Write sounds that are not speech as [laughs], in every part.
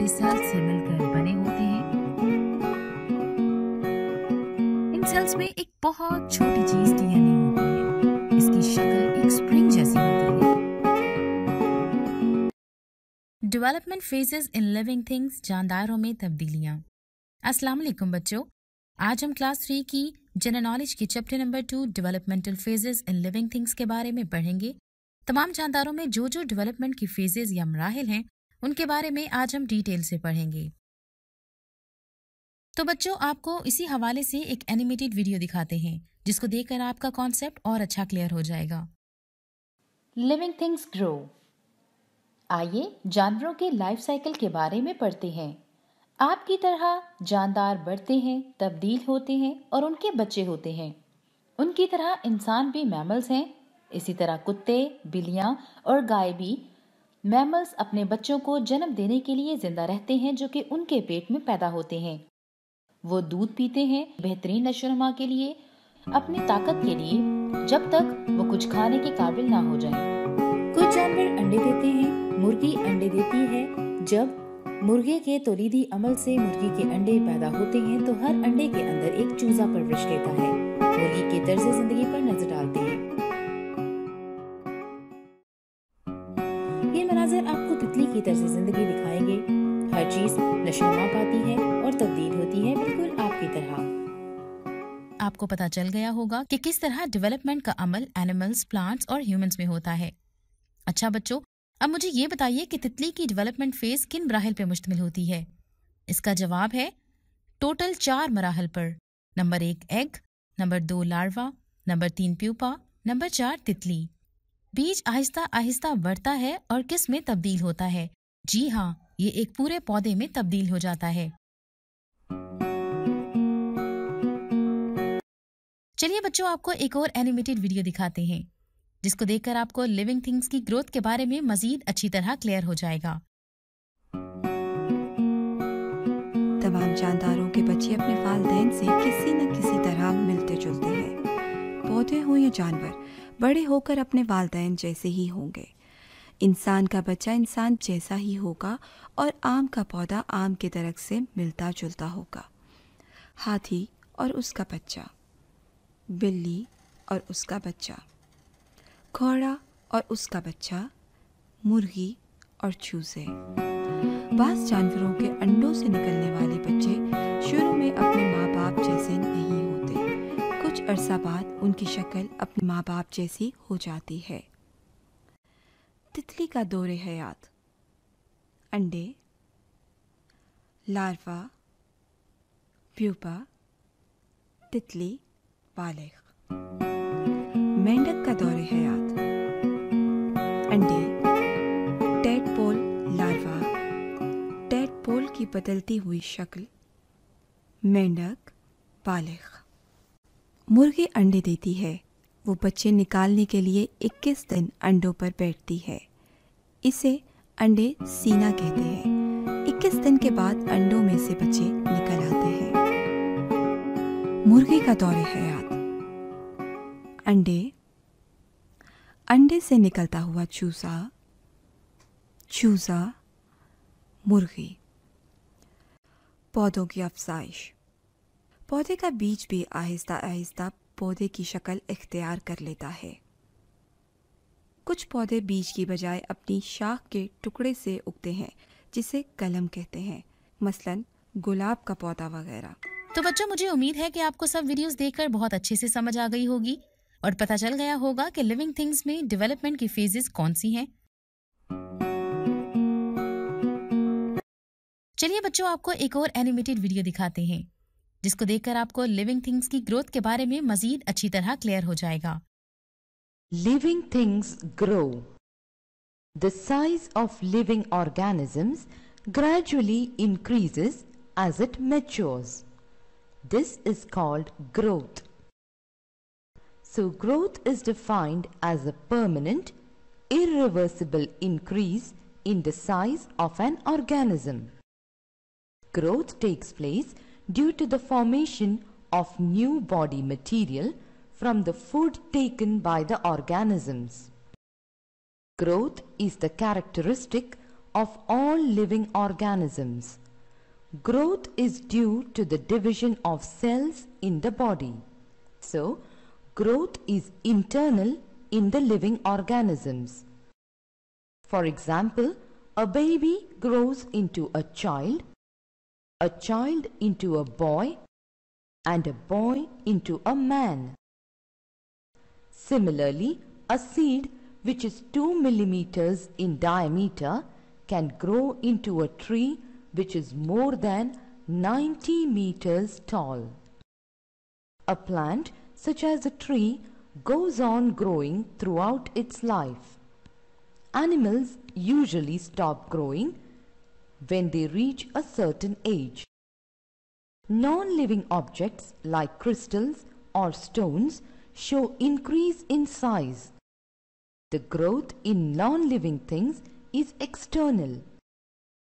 छोटे सेल्स से मिलकर बने होते हैं। इन सेल्स में एक बहुत छोटी चीज़ डीएनए होती है। इसकी शक्ल एक स्प्रिंग जैसी होती है। Development phases in living things जानदारों में तब्दीलियाँ। अस्सलाम वालेकुम बच्चों। आज हम क्लास थ्री की जनरल नॉलेज के chapter number two developmental phases in living things के बारे में पढ़ेंगे। तमाम जानदारों में जो जो डेवलपमेंट की फेजेस या मराहल हैं उनके बारे में आज हम डिटेल से पढ़ेंगे। तो बच्चों, आपको इसी हवाले से एक एनिमेटेड वीडियो दिखाते हैं, जिसको देखकर आपका कॉन्सेप्ट और अच्छा क्लियर हो जाएगा। लिविंग थिंग्स ग्रो आइए जानवरों के लाइफ साइकिल के बारे में पढ़ते हैं। आपकी तरह जानदार बढ़ते हैं, तब्दील होते हैं और उनके बच्चे होते हैं। उनकी तरह इंसान भी मैमल्स हैं। इसी तरह कुत्ते, बिल्लियाँ और गाय भी मैमल्स अपने बच्चों को जन्म देने के लिए ज़िंदा रहते हैं, जो कि उनके पेट में पैदा होते हैं। वो दूध पीते हैं बेहतरीन नशोनमा के लिए, अपनी ताकत के लिए, जब तक वो कुछ खाने के काबिल ना हो जाए। कुछ जानवर अंडे देते हैं, मुर्गी अंडे देती है। जब मुर्गे के तोलीदी अमल से मुर्गी के अंडे पैदा होते हैं तो हर अंडे के अंदर एक चूजा परवरिश लेता है। मुर्गी के तर्ज ज़िंदगी पर नज़र डालते हैं। की तर्ज ज़िंदगी दिखाएँगे हर चीज़ नशोमा पाती है और तब्दील होती है बिल्कुल आपकी तरह। आपको पता चल गया होगा कि किस तरह डेवलपमेंट का अमल एनिमल्स प्लांट्स और ह्यूमंस में होता है। अच्छा बच्चों, अब मुझे ये बताइए कि तितली की डेवलपमेंट फ़ेज़ किन मराहल पर मुश्तमिल होती है? इसका जवाब है टोटल चार मराहल पर। नंबर एक एग नंबर दो लार्वा नंबर तीन प्यूपा नंबर चार तितली। बीज आहिस्ता आहिस्ता बढ़ता है और किसमें तब्दील होता है? जी हाँ ये एक पूरे पौधे में तब्दील हो जाता है। चलिए बच्चों, आपको एक और एनिमेटेड वीडियो दिखाते हैं, जिसको देखकर आपको लिविंग थिंग्स की ग्रोथ के बारे में मजीद अच्छी तरह क्लियर हो जाएगा। तमाम जानदारों के बच्चे अपने वालदेन से किसी न किसी तरह मिलते जुलते हैं। पौधे हो या जानवर बड़े होकर अपने वालदेन जैसे ही होंगे। इंसान का बच्चा इंसान जैसा ही होगा और आम का पौधा आम के दरख्त से मिलता जुलता होगा। हाथी और उसका बच्चा, बिल्ली और उसका बच्चा, घोड़ा और उसका बच्चा, मुर्गी और चूजे। बास जानवरों के अंडों से निकलने वाले बच्चे शुरू में अपने माँ बाप जैसे नहीं होते। कुछ अरसा बाद उनकी शक्ल अपने माँ बाप जैसी हो जाती है। तितली का दौरे हयात अंडे, लार्वा, प्यूपा, तितली बालिग मेंढक का दौरे हयात अंडे टेडपोल लार्वा। टेडपोल की बदलती हुई शक्ल, मेंढक बालिग मुर्गी अंडे देती है। वो बच्चे निकालने के लिए 21 दिन अंडों पर बैठती है। इसे अंडे सीना कहते हैं। 21 दिन के बाद अंडों में से बच्चे निकल आते हैं। मुर्गी का दौरे हयात अंडे। अंडे से निकलता हुआ चूसा। चूजा मुर्गी। पौधों की अफजाइश पौधे का बीज भी आहिस्ता आहिस्ता पौधे की शक्ल इख्तियार कर लेता है। कुछ पौधे बीज की बजाय अपनी शाख के टुकड़े से उगते हैं, जिसे कलम कहते हैं, मसलन गुलाब का पौधा वगैरह। तो बच्चों, मुझे उम्मीद है कि आपको सब वीडियोस देखकर बहुत अच्छे से समझ आ गई होगी और पता चल गया होगा कि लिविंग थिंग्स में डेवलपमेंट की फेजेस कौन सी हैं। चलिए बच्चों, आपको एक और एनिमेटेड वीडियो दिखाते हैं। जिसको देखकर आपको लिविंग थिंग्स की ग्रोथ के बारे में मजीद अच्छी तरह क्लियर हो जाएगा। Living things grow the size of living organisms gradually increases as it matures this is called growth so growth is defined as a permanent irreversible increase in the size of an organism growth takes place due to the formation of new body material from the food taken by the organisms. Growth is the characteristic of all living organisms. Growth is due to the division of cells in the body. So, growth is internal in the living organisms. For example, a baby grows into a child, a child into a boy, and a boy into a man. Similarly, a seed which is 2 millimeters in diameter can grow into a tree which is more than 90 meters tall. A plant such as a tree goes on growing throughout its life. Animals usually stop growing when they reach a certain age. Non-living objects like crystals or stones show increase in size. The growth in non-living things is external.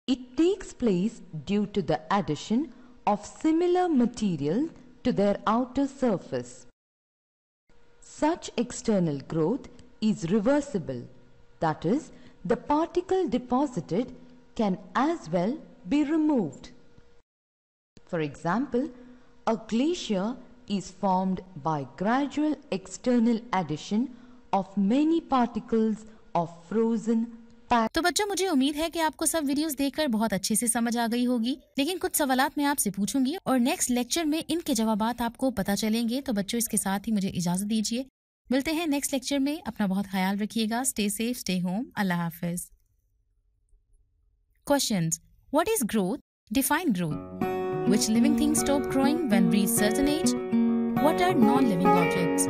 It takes place due to the addition of similar material to their outer surface. Such external growth is reversible. That is, the particle deposited can as well be removed. For example, a glacier is formed by gradual external addition of many particles of frozen तो बच्चों मुझे उम्मीद है कि आपको सब videos देखकर बहुत अच्छे से समझ आ गई होगी। लेकिन कुछ सवालात मैं आपसे पूछूँगी और नेक्स्ट लेक्चर में इनके जवाब आपको पता चलेंगे तो बच्चों इसके साथ ही मुझे इजाज़त दीजिए। मिलते हैं नेक्स्ट लेक्चर में। अपना बहुत ख्याल रखिएगा। स्टे सेफ़ स्टे होम अल्लाह हाफिज। Questions What is growth? Define growth. Which living things stop growing when reach certain age? What are non-living objects?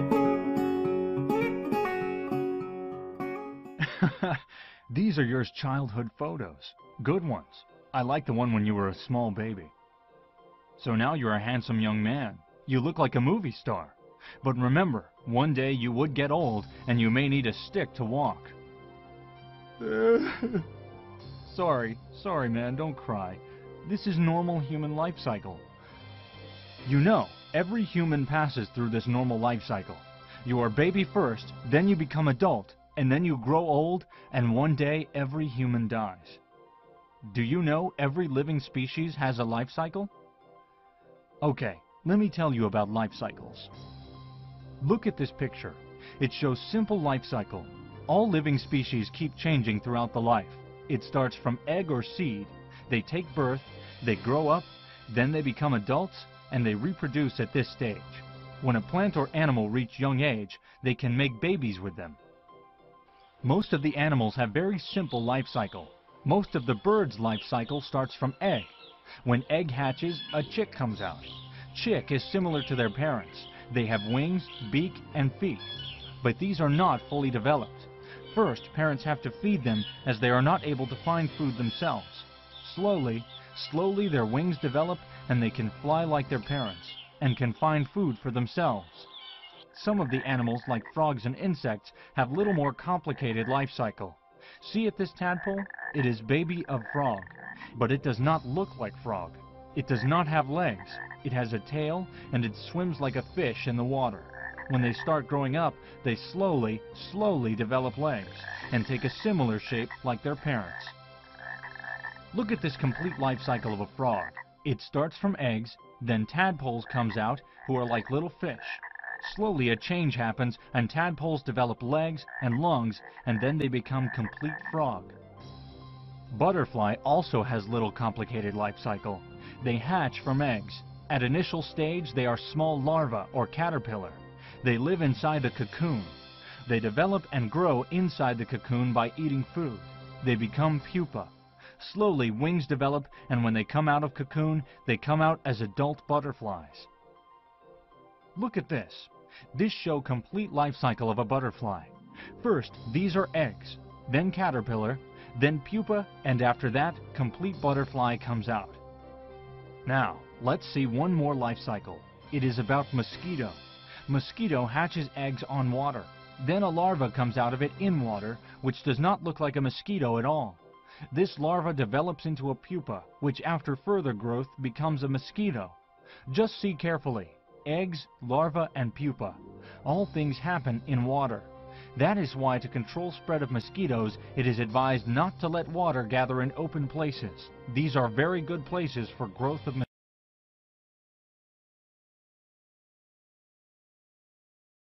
[laughs] These are your childhood photos. Good ones. I like the one when you were a small baby. So now you're a handsome young man. You look like a movie star. But remember, one day you would get old and you may need a stick to walk. [laughs] sorry, sorry man, don't cry. This is normal human life cycle. You know, every human passes through this normal life cycle. You are baby first, then you become adult, and then you grow old, and one day every human dies. Do you know every living species has a life cycle? Okay, let me tell you about life cycles. Look at this picture. It shows simple life cycle. All living species keep changing throughout the life. It starts from egg or seed, they take birth, they grow up, then they become adults, and they reproduce at this stage. When a plant or animal reach young age, they can make babies with them. Most of the animals have very simple life cycle. Most of the birds' life cycle starts from egg. When egg hatches, a chick comes out. Chick is similar to their parents. They have wings, beak, and feet. But these are not fully developed. First, parents have to feed them as they are not able to find food themselves. Slowly, slowly their wings develop and they can fly like their parents and can find food for themselves. Some of the animals, like frogs and insects, have little more complicated life cycle. See at this tadpole? It is baby of frog, but it does not look like frog. It does not have legs. It has a tail and it swims like a fish in the water. When they start growing up, they slowly, slowly develop legs and take a similar shape like their parents. Look at this complete life cycle of a frog. It starts from eggs, then tadpoles comes out who are like little fish. Slowly a change happens and tadpoles develop legs and lungs and then they become complete frog. Butterfly also has little complicated life cycle. They hatch from eggs. At initial stage they are small larvae or caterpillar. They live inside the cocoon. They develop and grow inside the cocoon by eating food. They become pupa. Slowly wings develop and when they come out of cocoon, they come out as adult butterflies. Look at this. This show complete life cycle of a butterfly. First, these are eggs, then caterpillar, then pupa, and after that, complete butterfly comes out. Now, let's see one more life cycle. It is about mosquito. Mosquito hatches eggs on water. Then a larva comes out of it in water, which does not look like a mosquito at all. This larva develops into a pupa, which after further growth becomes a mosquito. Just see carefully. Eggs, larva, and pupa. All things happen in water. That is why to control spread of mosquitoes, it is advised not to let water gather in open places. These are very good places for growth of